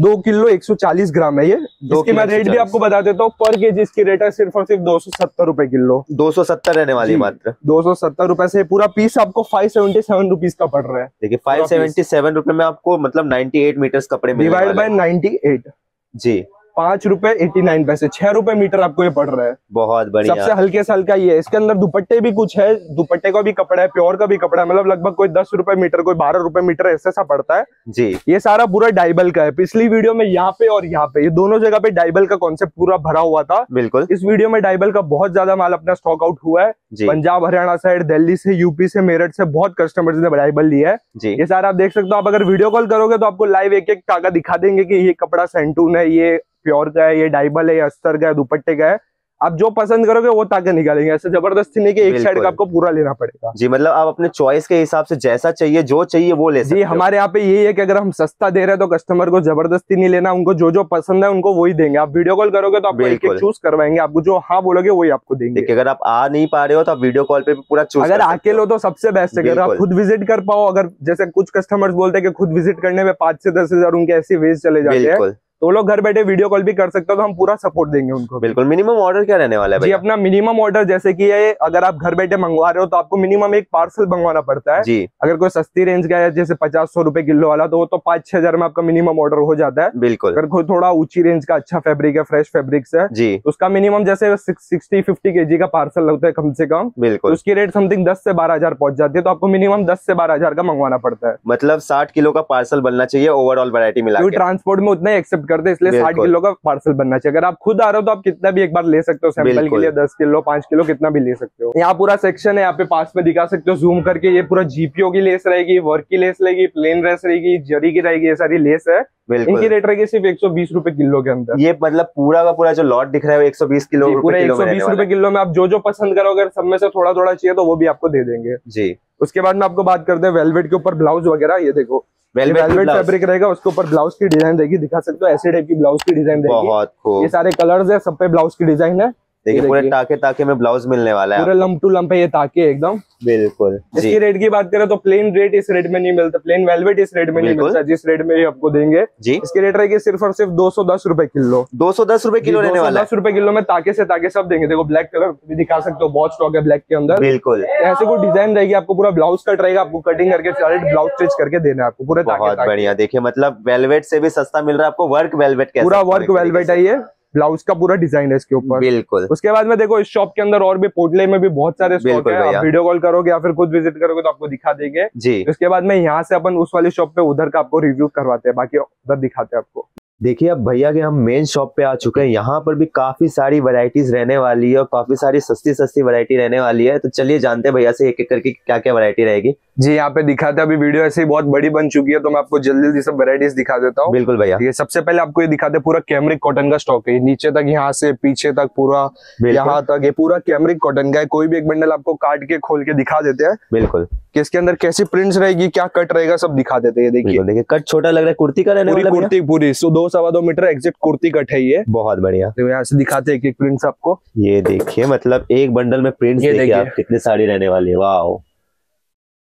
दो किलो 140 ग्राम है ये। इसकी मैं रेट भी आपको बता देता हूँ पर के जी इसकी रेट है सिर्फ़ और सिर्फ़ दो सौ सत्तर रूपए किलो। दो सौ सत्तर रहने वाली मात्र। दो सौ सत्तर रूपए से पूरा पीस आपको फाइव सेवेंटी सेवन रुपीज़ का पड़ रहा है। देखिए फाइव सेवेंटी सेवन रुपए में आपको मतलब नाइनटी एट मीटर्स कपड़े डिवाइड बाई। नाइनटी एट जी। पाँच रुपए एटी नाइन पैसे छह रुपए मीटर आपको ये पड़ रहा है। बहुत बढ़िया। सबसे हल्के से हल्का ये है। इसके अंदर दुपट्टे भी कुछ है दुपट्टे का भी कपड़ा है प्योर का भी कपड़ा है मतलब लगभग कोई दस रुपए मीटर कोई बारह रुपए मीटर ऐसे सा पड़ता है। जी। ये सारा पूरा डाइबल का है। पिछली वीडियो में यहाँ पे और यहाँ पे ये दोनों जगह पे डाइबल का कॉन्सेप्ट पूरा भरा हुआ था। बिल्कुल। इस वीडियो में डाइबल का बहुत ज़्यादा माल अपना स्टॉक आउट हुआ है। पंजाब हरियाणा साइड दिल्ली से यूपी से मेरठ से बहुत कस्टमर्स ने डाइबल लिया है। ये सारा आप देख सकते हो। आप अगर वीडियो कॉल करोगे तो आपको लाइव एक एक टाका दिखा देंगे की ये कपड़ा सेंटून है ये प्योर का है ये डाइबल है ये अस्तर का है दुपट्टे का है। आप जो पसंद करोगे वो ताकि निकालेंगे। ऐसे ज़बरदस्ती नहीं कि एक साइड का आपको पूरा लेना पड़ेगा। जी मतलब आप अपने चॉइस के हिसाब से जैसा चाहिए जो चाहिए वो ले सकते जी हमारे यहाँ पे यही है कि अगर हम सस्ता दे रहे हैं तो कस्टमर को ज़बरदस्ती नहीं लेना उनको जो जो पसंद है उनको वही देंगे। आप वीडियो कॉल करोगे तो एक बिल्कुल। चूज़ करवाएँगे। आपको जो हाँ बोलोगे वही आपको देंगे। अगर आप आ नहीं पा रहे हो तो आप वीडियो कॉल पे भी पूरा चूज़ अगर आके लो तो सबसे बेस्ट है अगर आप खुद विज़िट कर पाओ अगर जैसे कुछ कस्टमर्स बोलते हैं कि खुद विज़िट करने में पाँच से दस हज़ार उनके ऐसे वेज चले जाते हैं। तो वो लोग घर बैठे वीडियो कॉल भी कर सकते हो तो हम पूरा सपोर्ट देंगे उनको बिल्कुल मिनिमम ऑर्डर क्या रहने वाला है जी अपना मिनिमम ऑर्डर जैसे कि ये अगर आप घर बैठे मंगवा रहे हो तो आपको मिनिमम एक पार्सल मंगवाना पड़ता है। जी। अगर कोई सस्ती रेंज का है जैसे पचास सौ रुपए किलो वाला तो वो तो पाँच छह हज़ार में आपका मिनिमम ऑर्डर हो जाता है। बिल्कुल। अगर कोई थोड़ा ऊँची रेंज का अच्छा फेब्रिक है फ्रेश फेब्रिक है जी। तो उसका मिनिमम जैसे सिक्सटी फिफ्टी के का पार्सल लगता है कम से कम। बिल्कुल। उसकी रेट समथिंग दस से बारह हज़ार पहुँच जाती है तो आपको मिनिमम दस से बारह हज़ार का मंगवाना पड़ता है। मतलब साठ किलो का पार्सल बनना चाहिए ओवरऑल वैरायटी मिला ट्रांसपोर्ट में उतना एक्सेप्ट करते हैं इसलिए साठ किलो का पार्सल बनना चाहिए। अगर आप खुद आ रहे हो तो आप कितना भी एक बार ले सकते हो सैंपल के लिए दस किलो पाँच किलो कितना भी ले सकते हो। यहाँ पूरा सेक्शन है यहाँ पे पास में दिखा सकते हो जूम करके ये पूरा जीपीओ की लेस रहेगी वर्क की लेस रहेगी प्लेन लेस रहेगी जरी की रहेगी ये सारी लेस है। इनकी रेट रहेगी सिर्फ़ एक सौ बीस रुपए किलो के अंदर। ये मतलब पूरा का पूरा जो लॉट दिख रहा है वो 120 किलो जी, पूरे एक सौ बीस रुपए किलो में आप जो जो पसंद करो अगर सब में से थोड़ा थोड़ा चाहिए तो वो भी आपको दे देंगे। जी। उसके बाद में आपको बात करते हैं वेलवेट के ऊपर ब्लाउज वगैरह ये देखो। वेलवेट फैब्रिक रहेगा उसके ऊपर ब्लाउज की डिज़ाइन रहेगी दिखा सकते हो ऐसे टाइप की ब्लाउज की डिज़ाइन रहेगी। बहुत ये सारे कलर्स है सब पे ब्लाउज की डिज़ाइन है। देखिए पूरे टाके टाके में ब्लाउज मिलने वाला है पूरे लंप टू लंप है ये ताकि एकदम। बिल्कुल इसकी रेट की बात करें तो प्लेन रेट इस रेट में नहीं मिलता प्लेन वेलवेट इस रेट में नहीं मिलता जिस रेट में ये आपको देंगे। जी। इसकी रेट रहेगी सिर्फ़ और सिर्फ़ दो सौ दस रुपए किलो। दो सौ दस रुपए किलो रहने वाला दस रुपए किलो में ताके से ताके सब देंगे। देखो ब्लैक कलर भी दिखा सकते हो बहुत स्टॉक है ब्लैक के अंदर। बिल्कुल। ऐसे कोई डिज़ाइन रहेगी आपको पूरा ब्लाउज कट रहेगा आपको कटिंग करके ब्लाउज स्टिच करके देना है आपको पूरे बढ़िया। देखिए मतलब वेलवेट से भी सस्ता मिल रहा है आपको वर्क वेलवेट पूरा वर्क वेलवेट है ये। ब्लाउज का पूरा डिज़ाइन है इसके ऊपर। बिल्कुल। उसके बाद में देखो इस शॉप के अंदर और भी पोटले में भी बहुत सारे स्टॉक है। आप वीडियो कॉल करोगे या फिर खुद विज़िट करोगे तो आपको दिखा देंगे। जी। उसके बाद में यहाँ से अपन उस वाली शॉप पे उधर का आपको रिव्यू करवाते हैं। बाकी उधर दिखाते हैं आपको। देखिए अब भैया के हम मेन शॉप पे आ चुके हैं। यहाँ पर भी काफ़ी सारी वैरायटीज रहने वाली है और काफ़ी सारी सस्ती सस्ती वैरायटी रहने वाली है। तो चलिए जानते हैं भैया से एक एक करके क्या क्या वैरायटी रहेगी। जी यहाँ पे दिखाते हैं अभी वीडियो ऐसे ही बहुत बड़ी बन चुकी है तो मैं आपको जल्दी जल्दी सब वेराइटीज दिखा देता हूँ। बिल्कुल भैया। ये सबसे पहले आपको ये दिखाते पूरा कैमरिक कॉटन का स्टॉक है। नीचे तक यहाँ से पीछे तक पूरा यहाँ तक ये पूरा कैमरिक कॉटन का है। कोई भी एक बंडल आपको काट के खोल के दिखा देते हैं। बिल्कुल। कि इसके अंदर कैसी प्रिंट्स रहेगी क्या कट रहेगा सब दिखा देते हैं ये देखिए। देखिए कट छोटा लग रहा है कुर्ती का रहने पूरी कुर्ती पूरी सो दो सवा दो मीटर एग्जैक्ट कुर्ती कट है ये। बहुत बढ़िया। तो यहाँ से दिखाते हैं एक एक प्रिंट्स आपको। ये देखिए मतलब एक बंडल में प्रिंट्स देखिए देखिए। आप कितनी साड़ी रहने वाली है वाह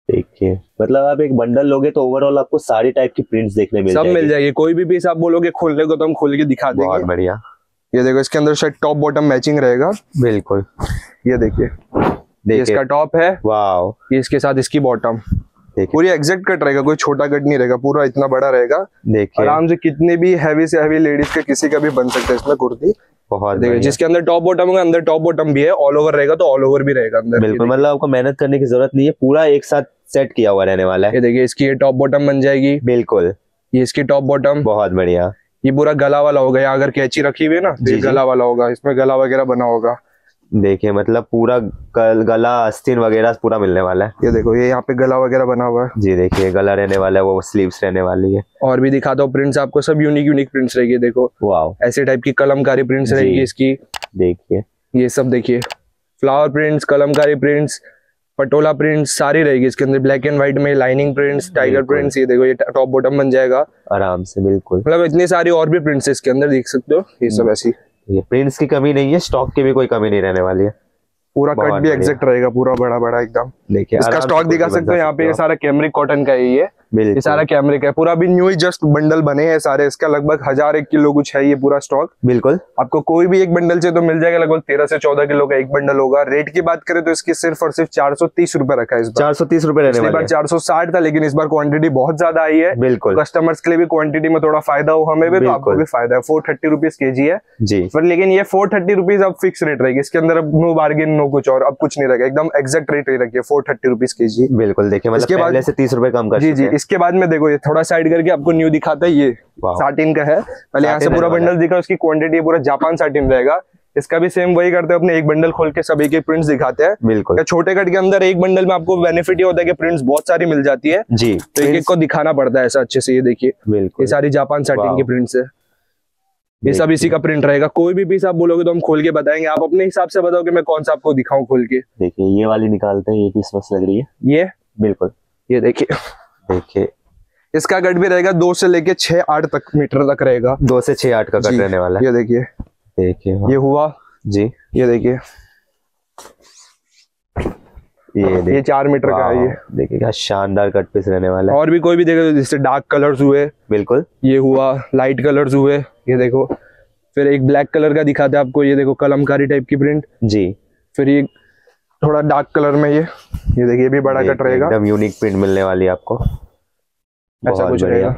देखिए। मतलब आप एक बंडल लोगे तो ओवरऑल आपको सारी टाइप की प्रिंट्स देखने मिल सब मिल जाएगी। कोई भी पीस आप बोलोगे खोलने को तो हम खोल के दिखा देंगे। बहुत बढ़िया। ये देखो इसके अंदर शायद टॉप बॉटम मैचिंग रहेगा। बिल्कुल। ये देखिए। इसका टॉप है। वाह ये इसके साथ इसकी बॉटम पूरी एग्जैक्ट कट रहेगा कोई छोटा कट नहीं रहेगा पूरा इतना बड़ा रहेगा। देखिए। आराम से कितने भी हैवी से हैवी लेडीज़ के किसी का भी बन सकता है इसमें कुर्ती। बहुत देखिए जिसके अंदर टॉप बॉटम होगा अंदर टॉप बॉटम भी है ऑल ओवर रहेगा तो ऑल ओवर भी रहेगा अंदर। बिल्कुल मतलब आपको मेहनत करने की ज़रूरत नहीं है पूरा एक साथ सेट किया हुआ रहने वाला है। ये देखिए इसकी ये टॉप बॉटम बन जाएगी। बिल्कुल। ये इसकी टॉप बॉटम बहुत बढ़िया। ये पूरा गला वाला होगा यहाँ अगर कैची रखी हुई है ना तो। गला वाला होगा। इसमें गला वगैरह बना होगा। देखिए मतलब पूरा गल, गला आस्तीन वगैरह पूरा मिलने वाला है। ये देखो ये यहाँ पे गला वगैरह बना हुआ है। जी देखिए गला रहने वाला है वो स्लीव्स रहने वाली है। और भी दिखाता हूँ प्रिंट्स आपको सब यूनिक यूनिक प्रिंट्स रहेगी देखो। वाह ऐसे टाइप की कलमकारी प्रिंट्स रहेगी इसकी। देखिए। ये सब देखिए। Flower prints kalamkari prints patola print सारी रहेगी इसके अंदर ब्लैक एंड व्हाइट में लाइनिंग प्रिंट्स टाइगर प्रिंट्स ये देखो ये टॉप बॉटम बन जाएगा। आराम से बिल्कुल। मतलब इतनी सारी और भी प्रिंट्स इसके अंदर देख सकते हो ये सब ऐसी। ये प्रिंट्स की कमी नहीं है स्टॉक की भी कोई कमी नहीं रहने वाली है। पूरा कट भी। एग्जैक्ट रहेगा पूरा बड़ा बड़ा एकदम। देखिए इसका स्टॉक दिखा सकते हो यहाँ पे सारा कैमरिक कॉटन का ही हो। बिल्कुल ये सारा कैमरिक है। पूरा अभी न्यू ही जस्ट बंडल बने हैं सारे। इसका लगभग हज़ार एक किलो कुछ है ये पूरा स्टॉक बिल्कुल। आपको कोई भी एक बंडल चाहिए तो मिल जाएगा। लगभग तेरह से चौदह किलो का एक बंडल होगा। रेट की बात करें तो इसकी सिर्फ़ और सिर्फ़ चार सौ तीस रुपए रखा है इस बार। चार सौ तीस रुपए रहने बार चार सौ साठ था लेकिन इस बार क्वांटिटी बहुत ज़्यादा आई है। बिल्कुल। कस्टमर्स के लिए भी क्वांटिटी में थोड़ा फ़ायदा हो हमें भी तो आपको भी फ़ायदा है। फोर थर्टी रुपीज़ के जी है। जी। पर लेकिन ये फोर थर्टी रुपीज़ अब फिक्स रेट रहेगी। इसके अंदर अब नो बार्गेन नो कुछ और। अब कुछ नहीं रहेगा। एकदम एग्जैक्ट रेट ही रखिए। फोर थर्टी रुपीज़ के जी बिल्कुल देखिए मतलब इसके बाद- पहले से तीस रुपए कम कर जी जी। इसके बाद में देखो ये थोड़ा साइड करके आपको न्यू दिखाता है ये साटिन का है। पहले यहाँ से पूरा बंडल दिखा उसकी क्वांटिटी पूरा जापान साटिन रहेगा। इसका भी सेम वही करते हैं अपने एक बंडल खोल के सब एक एक प्रिंट्स दिखाते हैं। बिल्कुल। छोटे कट के अंदर एक बंडल में आपको बेनिफिट ये होता है कि प्रिंट्स बहुत सारी मिल जाती है। जी। तो एक एक को दिखाना पड़ता है ऐसा अच्छे से ये देखिए। बिल्कुल। ये सारी जापान साटिन की प्रिंट्स है। ये सब इसी का प्रिंट रहेगा। कोई भी पीस आप बोलोगे तो हम खोल के बताएँगे। आप अपने हिसाब से बताओ कि मैं कौन सा आपको दिखाऊँ खोल के। देखिए ये वाली निकालते हैं ये पीस मस्त लग रही है। ये? बिल्कुल। ये देखिए। देखिए। इसका कट भी रहेगा दो से लेके छह आठ तक मीटर तक रहेगा। दो से छह आठ का कट रहने वाला है। ये देखिए। देखिए ये हुआ। जी। ये देखिए। ये ये चार मीटर का है ये। देखिए क्या शानदार कट पीस रहने वाला है। और भी कोई भी देखो जैसे डार्क कलर्स हुए। बिल्कुल। ये हुआ लाइट कलर्स हुए। ये देखो। फिर एक ब्लैक कलर का दिखाते हैं आपको। ये देखो कलमकारी टाइप की प्रिंट जी। फिर ये थोड़ा डार्क कलर में ये। ये देखिए भी बड़ा कट रहेगा। एकदम यूनिक प्रिंट मिलने वाली है आपको। ऐसा कुछ रहेगा।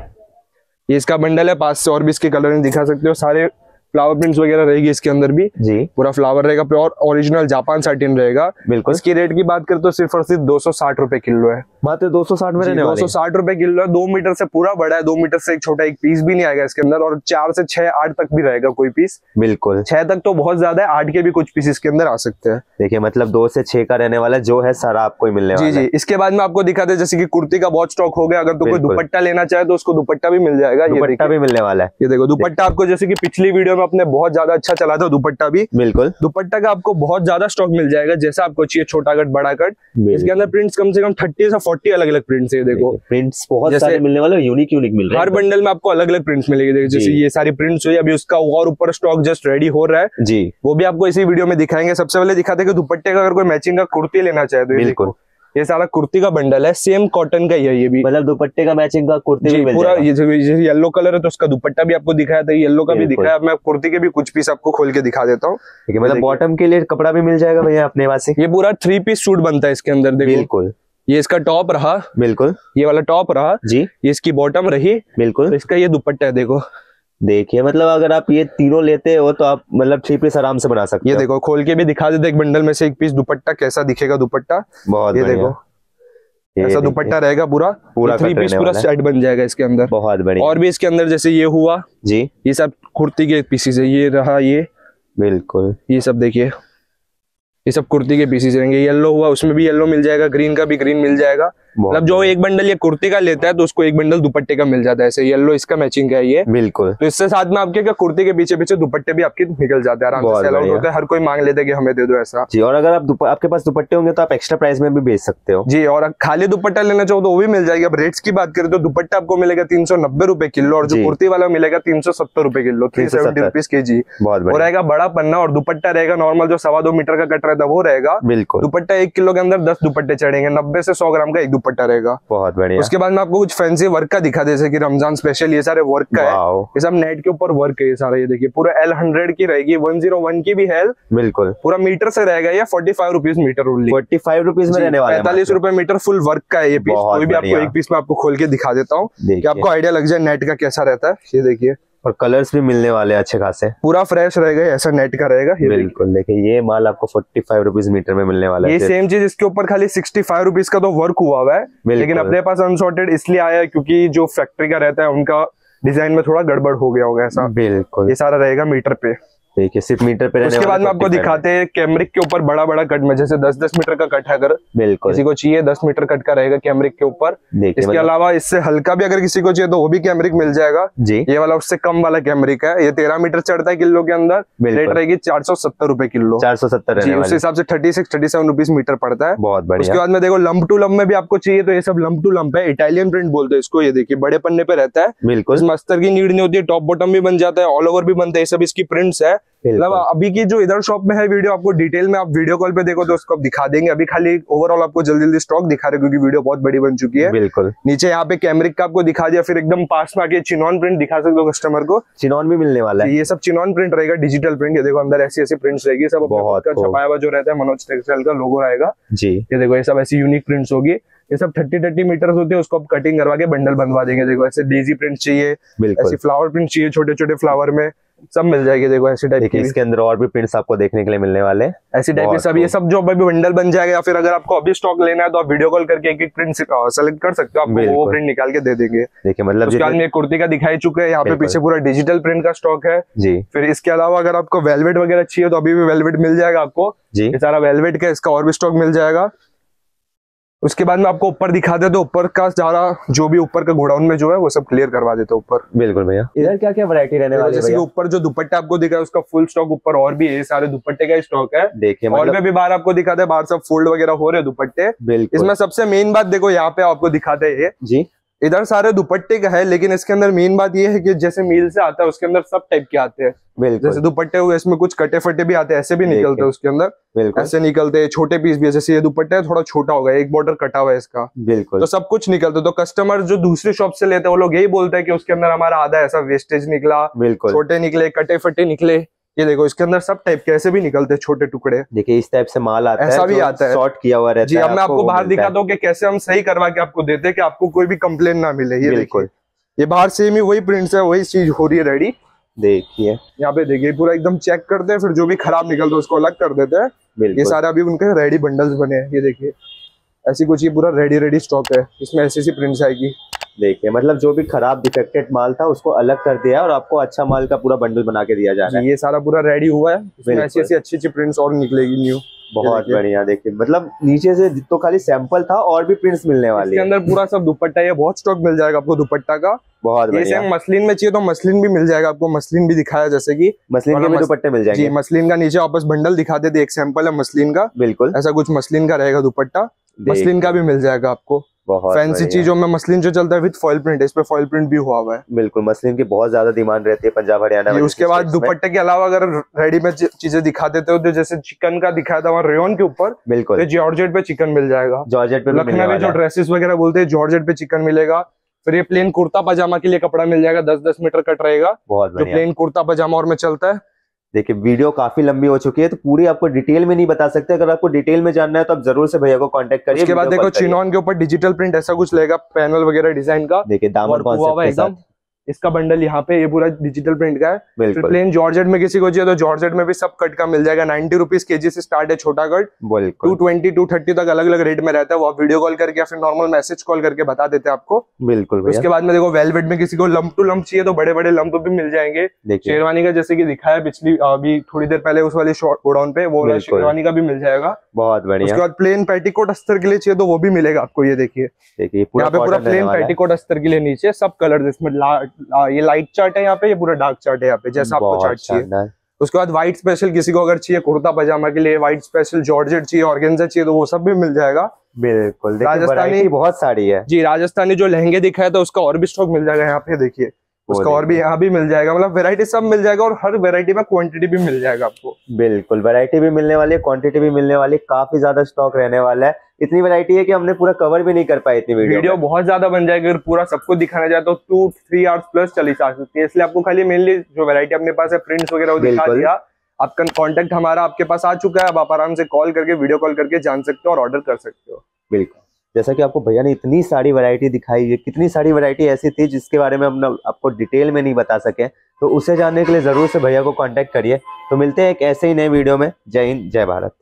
ये इसका बंडल है पास से और भी इसके कलरिंग दिखा सकते हो। सारे फ्लावर प्रिंट्स वगैरह रहेगी इसके अंदर भी। जी। पूरा फ्लावर रहेगा प्योर ओरिजिनल जापान साटिन रहेगा। बिल्कुल। इसकी रेट की बात करें तो सिर्फ़ और सिर्फ़ दो सौ साठ रुपए किलो है। मात्र 260 में दो सौ साठ रुपए किलो है दो मीटर से पूरा बड़ा है दो मीटर से एक छोटा एक पीस भी नहीं आएगा इसके अंदर और चार से छह आठ तक भी रहेगा कोई पीस बिल्कुल। छह तक तो बहुत ज़्यादा है आठ के भी कुछ पीस इसके अंदर आ सकते हैं। देखिए मतलब दो से छह का रहने वाला जो है सारा आपको ही मिलने जी जी। इसके बाद में आपको दिखाते जैसे की कुर्ती का बहुत स्टॉक हो गया अगर तो कोई दुपट्टा लेना चाहे तो उसको दुपट्टा भी मिल जाएगा दुपट्टा भी मिलने वाला है। ये देखो दुपट्टा आपको जैसे की पिछली वीडियो में अपने बहुत ज़्यादा अच्छा चला था दुपट्टा भी बिल्कुल। दुपट्टा का आपको बहुत ज़्यादा स्टॉक मिल जाएगा जैसा आपको चाहिए छोटा कट बड़ा कट। इसके अंदर प्रिंट्स कम से कम थर्टी से फोर्टी अलग अलग प्रिंट्स है देखो। प्रिंट्स बहुत सारे मिलने वाले यूनिक यूनिक मिल रहे हर बंडल में आपको अलग अलग प्रिंट्स मिलेगी देखो जैसे ये सारी प्रिंट्स हुई अभी उसका और ऊपर स्टॉक जस्ट रेडी हो रहा है। जी। वो भी आपको इसी वीडियो में दिखाएँगे। सबसे पहले दिखाते दुपट्टे का अगर कोई मैचिंग का कुर्ती लेना चाहे तो बिल्कुल। ये सारा कुर्ती का बंडल है सेम कॉटन का ही है ये भी। मतलब दुपट्टे का मैचिंग का कुर्ती भी पूरा जाएगा। ये जो येलो कलर है तो उसका दुपट्टा भी आपको दिखाया था येलो का भी दिखाया। मैं कुर्ती के भी कुछ पीस आपको खोल के दिखा देता हूँ। मतलब बॉटम के लिए कपड़ा भी मिल जाएगा भैया अपने पास से। ये पूरा थ्री पीस सूट बनता है इसके अंदर देखो। बिल्कुल। ये इसका टॉप रहा। बिल्कुल। ये वाला टॉप रहा। जी। ये इसकी बॉटम रही। बिल्कुल। तो इसका ये दुपट्टा है देखो। देखिए मतलब अगर आप ये तीनों लेते हो तो आप मतलब थ्री पीस आराम से बना सकते ये देखो खोल के भी दिखा देते एक बंडल में से एक पीस दुपट्टा कैसा दिखेगा दुपट्टा? बहुत ये देखो ऐसा दुपट्टा रहेगा पूरा पूरा थ्री पीस पूरा सेट बन जाएगा इसके अंदर। बहुत बढ़िया। और भी इसके अंदर जैसे ये हुआ जी। ये सब कुर्ती के पीसीस है ये रहा ये। बिल्कुल। ये सब देखिए ये सब कुर्ती के पीसीस रहेंगे। येलो हुआ उसमें भी येलो मिल जाएगा ग्रीन का भी ग्रीन मिल जाएगा। मतलब जो एक बंडल ये कुर्ती का लेता है तो उसको एक बंडल दुपट्टे का मिल जाता है ऐसे येलो इसका मैचिंग है ये। बिल्कुल। तो इससे साथ में आपके क्या कुर्ती के पीछे पीछे दुपट्टे भी आपके निकल जाते हैं आराम से सेल आउट बढ़िया। हर कोई मांग लेते हैं कि हमें दे दो ऐसा। जी और अगर आप आपके पास दुपट्टे होंगे तो आप एक्स्ट्रा प्राइस में भी बेच सकते हो। जी और खाली दुपट्टा लेना चाहो तो वो भी मिल जाएगा। अब रेट्स की बात करें तो दुपट्टा आपको मिलेगा तीन सौ नब्बे रुपए किलो और जो कुर्ती वाला मिलेगा तीन सौ सत्तर रुपए किलो थ्री 370 सेवेंटी रुपीज़ के जी बहुत वो रहेगा बड़ा पन्ना और दुपट्टा रहेगा नॉर्मल जो सवा दो मीटर का कट रहता है वो रहेगा। बिल्कुल। दुपट्टा एक किलो के अंदर दस दुपट्टे चढ़ेंगे नब्बे से सौ ग्राम का एक दुपट्टा रहेगा। बहुत बढ़िया। उसके बाद में आपको कुछ फैंसी वर्क का दिखा दे जैसे कि रमज़ान स्पेशल ये सारे वर्क का है। ये सब नेट के ऊपर वर्क है ये सारा ये देखिए पूरा एल हंड्रेड की रहेगी वन ज़ीरो वन की भी है बिल्कुल। पूरा मीटर से रहेगा ये forty five rupees metre only forty five rupees में रहने वाला पैंतालीस। रुपए मीटर फुल वर्क का है ये पीस कोई भी आपको एक पीस में आपको खोल के दिखा देता हूँ कि आपको आइडिया लग जाए नेट का कैसा रहता है। ये देखिए। और कलर्स भी मिलने वाले हैं अच्छे खासे। पूरा फ्रेश रहेगा ऐसा नेट का रहेगा ये बिल्कुल देखिए ये माल आपको फोर्टी फाइव रुपीज़ मीटर में मिलने वाला है ये सेम चीज़ इसके ऊपर खाली सिक्सटी फाइव रुपीज़ का तो वर्क हुआ हुआ है लेकिन अपने पास अनसॉर्टेड इसलिए आया है क्योंकि जो फैक्ट्री का रहता है उनका डिज़ाइन में थोड़ा गड़बड़ हो गया होगा ऐसा। बिल्कुल। ये सारा रहेगा मीटर पे। देखिए सिर्फ़ मीटर पे रहने उसके बाद में आपको दिखाते हैं कैमरिक के ऊपर बड़ा बड़ा कट में जैसे दस दस मीटर का कट है अगर बिल्कुल। किसी को चाहिए दस मीटर कट का रहेगा कैमरिक के ऊपर। इसके मतलब अलावा इससे हल्का भी अगर किसी को चाहिए तो वो भी कैमरिक मिल जाएगा। जी। ये वाला उससे कम वाला कैमरिक है। ये तेरह मीटर चढ़ता है किलो के अंदर। रेट रहेगी चार सौ सत्तर रुपए किलो। चार सौ सत्तर उस हिसाब से thirty six thirty seven rupees metre पड़ता है। बहुत उसके बढ़िया बाद में देखो लंप टू लंप में भी आपको चाहिए तो ये सब लंप टू लंप है। इटालियन प्रिंट बोलते हैं इसको ये देखिए बड़े पन्ने पे रहता है। बिल्कुल। इसमें अस्तर की नीड नहीं होती है टॉप बॉटम भी बन जाता है ऑल ओवर भी बनता है। ये सब इसकी प्रिंट्स है। मतलब अभी की जो इधर शॉप में है वीडियो आपको डिटेल में आप वीडियो कॉल पे देखो तो उसको आप दिखा देंगे। अभी खाली ओवरऑल आपको जल्दी जल्दी स्टॉक दिखा रहे क्योंकि वीडियो बहुत बड़ी बन चुकी है। बिल्कुल। नीचे यहाँ पे कैमरिक का आपको दिखा दिया फिर एकदम पास में आके चिनॉन प्रिंट दिखा सकते हो कस्टमर को। चिनॉन भी मिलने वाला है। ये सब चिनॉन प्रिंट रहेगा डिजिटल प्रिंट ये देखो अंदर ऐसी ऐसी प्रिंट्स रहेगी सब बहुत का छपाया हुआ जो रहता है मनोज टेक्सटाइल का लोगो रहेगा जी। ये देखो ये सब ऐसी यूनिक प्रिंट्स होगी। ये सब थर्टी थर्टी मीटर होते हैं उसको आप कटिंग करवा के बंडल बनवा देंगे। देखो ऐसे डेजी प्रिंट चाहिए ऐसी फ्लावर प्रिंट चाहिए छोटे छोटे फ्लावर में। सब मिल जाएगी देखो ऐसी टाइप की इसके अंदर और भी प्रिंट्स आपको देखने के लिए मिलने वाले हैं। ऐसी टाइप के सब ये सब जो अभी बंडल बन जाएगा या फिर अगर आपको अभी स्टॉक लेना है तो आप वीडियो कॉल करके एक एक प्रिंट सेलेक्ट कर सकते हो आपको वो प्रिंट निकाल के दे देंगे। देखिए मतलब उसके बाद कुर्ती का दिखाई चुके हैं यहाँ पे पीछे पूरा डिजिटल प्रिंट का स्टॉक है। जी। फिर इसके अलावा अगर आपको वेलवेट वगैरह चाहिए तो अभी भी वेलवेट मिल जाएगा आपको। जी। सारा वेलवेट का इसका और भी स्टॉक मिल जाएगा। उसके बाद में आपको ऊपर दिखा दे तो ऊपर का सारा जो भी ऊपर का घोड़ाउन में जो है वो सब क्लियर करवा देते ऊपर। बिल्कुल भैया। इधर क्या क्या वैरायटी रहने वाली है जैसे ऊपर जो दुपट्टा आपको दिखा है उसका फुल स्टॉक ऊपर और भी है सारे दुपट्टे का स्टॉक है। देखिए और मतलब में भी बाहर आपको दिखाते हैं बाहर सब फोल्ड वगैरह हो रहे हैं दुपट्टे। बिल्कुल। इसमें सबसे मेन बात देखो यहाँ पे आपको दिखाते है ये। जी। इधर सारे दुपट्टे का है लेकिन इसके अंदर मेन बात ये है कि जैसे मील से आता है उसके अंदर सब टाइप के आते हैं। बिल्कुल। जैसे दुपट्टे हुए इसमें कुछ कटे फटे भी आते हैं ऐसे भी निकलते हैं उसके अंदर। बिल्कुल। ऐसे निकलते हैं छोटे पीस भी है जैसे ये दुपट्टा है थोड़ा छोटा होगा एक बॉर्डर कटा हुआ है इसका। बिल्कुल। तो सब कुछ निकलते तो कस्टमर जो दूसरी शॉप से लेते हैं वो लोग यही बोलते हैं कि उसके अंदर हमारा आधा ऐसा वेस्टेज निकला बिल्कुल। छोटे निकले कटे फटे निकले। ये देखो इसके अंदर सब टाइप के ऐसे भी निकलते हैं छोटे टुकड़े। देखिए इस टाइप से माल आता ऐसा है भी आता है। शॉर्ट किया हुआ रहता जी अब मैं आपको बाहर दिखा हूँ। कि कैसे हम सही करवा के आपको देते हैं कि आपको कोई भी कंप्लेन ना मिले। ये बिल्कुल। ये बाहर सेम ही वही प्रिंट्स है वही चीज़ हो रही है रेडी देखिए। यहाँ पे देखिए पूरा एकदम चेक करते हैं फिर जो भी खराब निकलता है उसको अलग कर देते हैं। ये सारे अभी उनके रेडी बंडल्स बने हैं ये देखिए। ऐसी कुछ ये पूरा रेडी रेडी स्टॉक है इसमें ऐसी ऐसी प्रिंट्स आएगी। देखिए मतलब जो भी खराब डिफेक्टेड माल था उसको अलग कर दिया और आपको अच्छा माल का पूरा बंडल बना के दिया जा रहा है। ये सारा पूरा रेडी हुआ है। ऐसी ऐसी अच्छी अच्छी प्रिंट्स और निकलेगी न्यू बहुत बढ़िया देखिए मतलब नीचे से तो खाली सैंपल था और भी प्रिंट्स मिलने वाली इसके अंदर पूरा सब दुपट्टा है बहुत स्टॉक मिल जाएगा आपको दुपट्टा का। बहुत बढ़िया। मसलिन में चाहिए तो मसलिन भी मिल जाएगा आपको मसलिन भी दिखाया जैसे कि मसलिन के भी मस- दुपट्टे मिल जी जाएँगे मसलिन का नीचे वापस बंडल दिखाते थे एक सैंपल है मसलिन का। बिल्कुल। ऐसा कुछ मसलिन का रहेगा दुपट्टा। मसलिन का भी मिल जाएगा आपको। बहुत फैंसी चीज़ों में मसलिन जो चलता है विद फॉइल प्रिंट इस पे फॉइल प्रिंट भी हुआ हुआ है। बिल्कुल मसलिन की बहुत ज़्यादा डिमांड रहती है पंजाब हरियाणा वाले उसके बाद दुपट्टे के अलावा अगर रेडीमेड चीज़ें दिखा देते हो तो जैसे चिकन का दिखाया था वहाँ रेन के ऊपर तो बिल्कुल जॉर्जेट पे चिकन मिल जाएगा। जॉर्जेट पे लखनऊ जो ड्रेसेस वगैरह बोलते हैं जॉर्जेट पे चिकन मिलेगा। फिर ये प्लेन कुर्ता पजामा के लिए कपड़ा मिल जाएगा दस दस मीटर कट रहेगा। बहुत जो प्लेन कुर्ता पजामा और में चलता है देखिए वीडियो काफ़ी लंबी हो चुकी है तो पूरी आपको डिटेल में नहीं बता सकते। अगर आपको डिटेल में जानना है तो आप ज़रूर से भैया को कांटेक्ट करिए उसके बाद देखो चिनॉन के ऊपर डिजिटल प्रिंट ऐसा कुछ लेगा पैनल वगैरह डिज़ाइन का देखिए दामन कॉन्सेप्ट साथ। इसका बंडल यहाँ पे ये पूरा डिजिटल प्रिंट का है। फिर प्लेन जॉर्जेट में किसी को चाहिए तो जॉर्जेट में भी सब कट का मिल जाएगा। नाइन्टी रुपीज़ के जी से स्टार्ट है छोटा cut to twenty to thirty तक अलग अलग रेट में रहता है। वो आप वीडियो कॉल करके या फिर नॉर्मल मैसेज कॉल करके बता देते हैं आपको। बिल्कुल उसके बाद में देखो वेलवेट में किसी को लंप टू लंप चाहिए तो बड़े बड़े लंप भी मिल जाएँगे। शेरवानी का जैसे कि दिखाया पिछली अभी थोड़ी देर पहले उस वाली शॉर्ट गोडाउन पे वो शेरवानी का भी मिल जाएगा। बहुत बढ़िया। उसके बाद प्लेन पेटीकोट अस्तर के लिए चाहिए तो वो भी मिलेगा आपको ये देखिए। देखिए यहाँ पे पूरा प्लेन पेटीकोट अस्तर के लिए नीचे सब कलर इसमें ला, ये लाइट चार्ट है यहाँ पे ये पूरा डार्क चार्ट है यहाँ पे जैसा आपको चार्ट चाहिए। उसके बाद व्हाइट स्पेशल किसी को अगर चाहिए कुर्ता पजामा के लिए व्हाइट स्पेशल जॉर्जेट चाहिए ऑर्गेन्जा चाहिए तो वो सब भी मिल जाएगा। बिल्कुल राजस्थानी- बहुत सारी है। जी राजस्थानी जो लहंगे दिखाया था उसका और भी स्टॉक मिल जाएगा यहाँ पे देखिए। उसका और भी यहाँ भी मिल जाएगा मतलब वेरायटी सब मिल जाएगा और हर वेरायटी में क्वांटिटी भी मिल जाएगा आपको। बिल्कुल वेरायटी भी मिलने वाली है क्वांटिटी भी मिलने वाली काफ़ी ज़्यादा स्टॉक रहने वाला है। इतनी वैरायटी है कि हमने पूरा कवर भी नहीं कर पाई इतनी वीडियो वीडियो बहुत ज़्यादा बन जाएगी अगर पूरा सबको दिखाना जाए तो टू थ्री आवर्स प्लस चली जा सकती है। इसलिए आपको खाली मेनली जो वैरायटी अपने पास है प्रिंट्स वगैरह वो दिखा दिया। आपका कॉन्टेक्ट हमारा आपके पास आ चुका है आप आराम से कॉल करके वीडियो कॉल करके जान सकते हो और ऑर्डर कर सकते हो। बिल्कुल। जैसा कि आपको भैया ने इतनी सारी वैरायटी दिखाई है कितनी सारी वैरायटी ऐसी थी जिसके बारे में हम आपको डिटेल में नहीं बता सके। तो उसे जानने के लिए ज़रूर से भैया को कांटेक्ट करिए। तो मिलते हैं एक ऐसे ही नए वीडियो में। जय हिंद, जय भारत।